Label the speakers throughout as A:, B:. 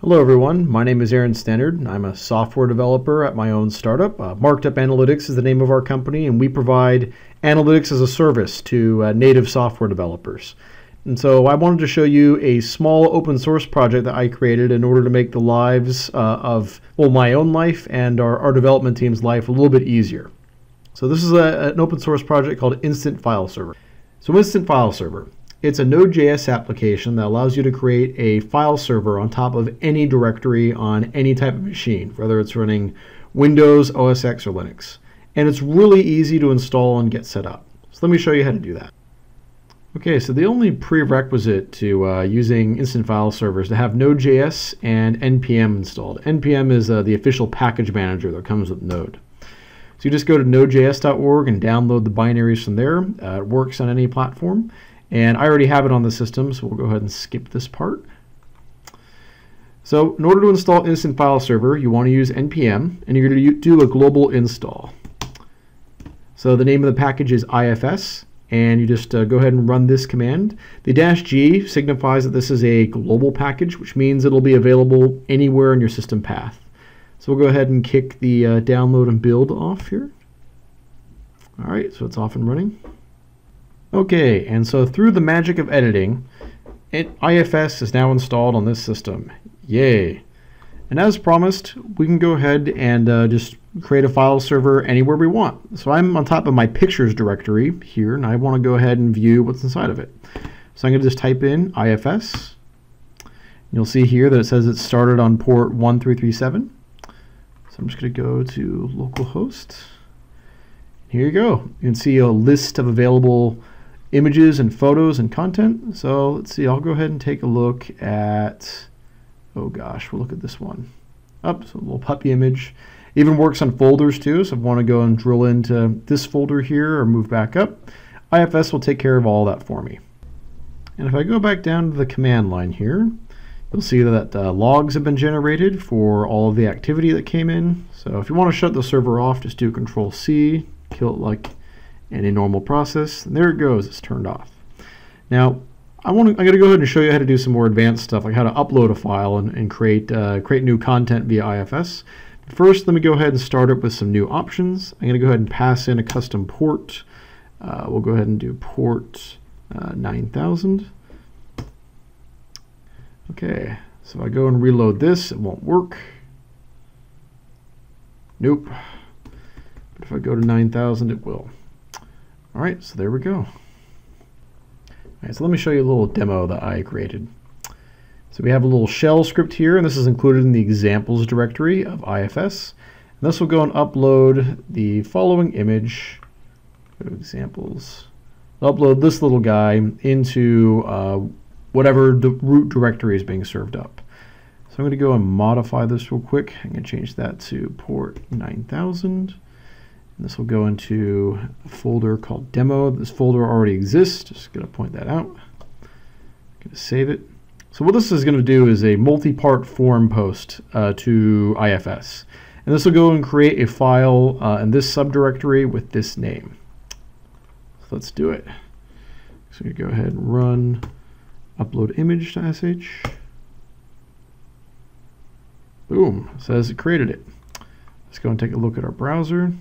A: Hello everyone, my name is Aaron Stannard. I'm a software developer at my own startup. Uh, MarkedUp Analytics is the name of our company, and we provide analytics as a service to uh, native software developers. And so I wanted to show you a small open source project that I created in order to make the lives uh, of, well, my own life and our, our development team's life a little bit easier. So this is a, an open source project called Instant File Server. So Instant File Server. It's a Node.js application that allows you to create a file server on top of any directory on any type of machine, whether it's running Windows, OS X, or Linux. And it's really easy to install and get set up. So let me show you how to do that. Okay, so the only prerequisite to uh, using Instant File Server is to have Node.js and NPM installed. NPM is uh, the official package manager that comes with Node. So you just go to nodejs.org and download the binaries from there. Uh, it works on any platform. And I already have it on the system, so we'll go ahead and skip this part. So in order to install Instant File Server, you want to use npm, and you're going to do a global install. So the name of the package is ifs, and you just uh, go ahead and run this command. The dash G signifies that this is a global package, which means it'll be available anywhere in your system path. So we'll go ahead and kick the uh, download and build off here. All right, so it's off and running. Okay, and so through the magic of editing, it, IFS is now installed on this system. Yay! And as promised, we can go ahead and uh, just create a file server anywhere we want. So I'm on top of my pictures directory here, and I want to go ahead and view what's inside of it. So I'm going to just type in IFS. You'll see here that it says it started on port 1337. So I'm just going to go to localhost. Here you go. You can see a list of available images and photos and content. So let's see, I'll go ahead and take a look at, oh gosh, we'll look at this one. Up, oh, so a little puppy image. Even works on folders too, so if I want to go and drill into this folder here or move back up, IFS will take care of all that for me. And if I go back down to the command line here, you'll see that uh, logs have been generated for all of the activity that came in. So if you want to shut the server off, just do Control C, kill it like any normal process. And there it goes, it's turned off. Now, I want to, I'm going to go ahead and show you how to do some more advanced stuff, like how to upload a file and, and create, uh, create new content via IFS. First, let me go ahead and start it with some new options. I'm going to go ahead and pass in a custom port. Uh, we'll go ahead and do port uh, 9000. Okay, so if I go and reload this, it won't work. Nope. But if I go to 9000, it will. All right, so there we go. All right, so let me show you a little demo that I created. So we have a little shell script here, and this is included in the examples directory of IFS. And this will go and upload the following image, examples, upload this little guy into uh, whatever the root directory is being served up. So I'm going to go and modify this real quick. I'm going to change that to port 9000. This will go into a folder called demo. This folder already exists. Just going to point that out. Going to save it. So what this is going to do is a multi-part form post uh, to IFS. And this will go and create a file uh, in this subdirectory with this name. So let's do it. So we go ahead and run upload image to SH. Boom, says it created it. Let's go and take a look at our browser.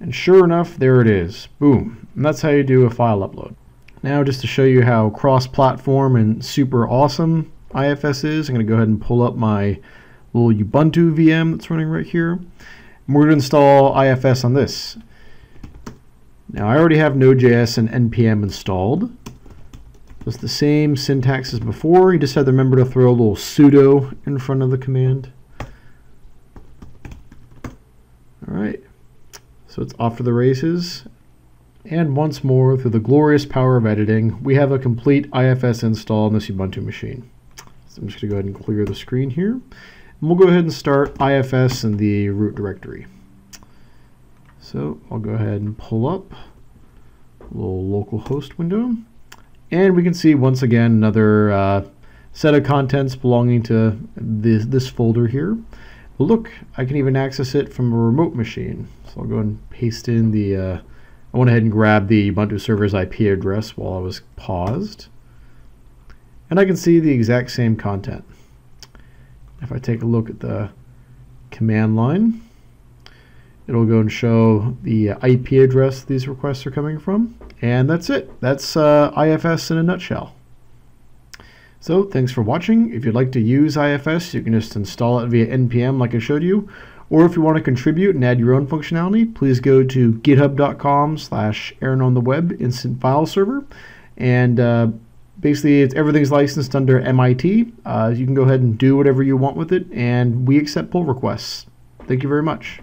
A: And sure enough, there it is. Boom. And that's how you do a file upload. Now just to show you how cross-platform and super awesome IFS is, I'm going to go ahead and pull up my little Ubuntu VM that's running right here. And we're going to install IFS on this. Now I already have Node.js and NPM installed. It's the same syntax as before. You just have to remember to throw a little sudo in front of the command. All right. So it's off to the races. And once more, through the glorious power of editing, we have a complete IFS install on this Ubuntu machine. So I'm just going to go ahead and clear the screen here. And we'll go ahead and start IFS in the root directory. So I'll go ahead and pull up a little local host window. And we can see once again another uh, set of contents belonging to this, this folder here. Look, I can even access it from a remote machine. So I'll go and paste in the, uh, I went ahead and grabbed the Ubuntu server's IP address while I was paused. And I can see the exact same content. if I take a look at the command line, it'll go and show the IP address these requests are coming from. And that's it. That's uh, IFS in a nutshell. So thanks for watching. If you'd like to use IFS, you can just install it via npm like I showed you. Or if you want to contribute and add your own functionality, please go to github.com slash Aaron on the web instant file server. And uh, basically, it's, everything's licensed under MIT. Uh, you can go ahead and do whatever you want with it, and we accept pull requests. Thank you very much.